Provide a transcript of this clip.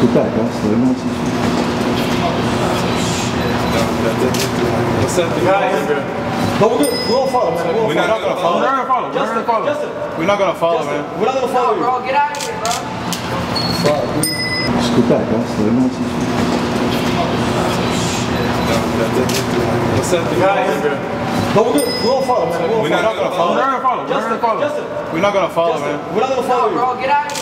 Scoot back, guys. Let him know. What's up, guys? But we're gonna, We won't follow, man. We We're not gonna follow. We're not gonna follow. We're not gonna follow. Justin, We're not gonna follow, Justin, man. we're not gonna follow No, bro, get out of here, bro. Scoot back, guys. Let him know. What's up, guys? But we're gonna, We won't follow, man. We'll We're not gonna follow. We're not gonna follow. We're not Justin, gonna follow. Justin, We're not gonna follow, Justin, man. we're not gonna follow No, bro, get out of here.